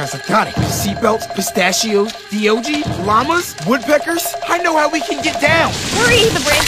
I got it. Seatbelts, pistachios, DOG, llamas, woodpeckers. I know how we can get down. Hurry, the.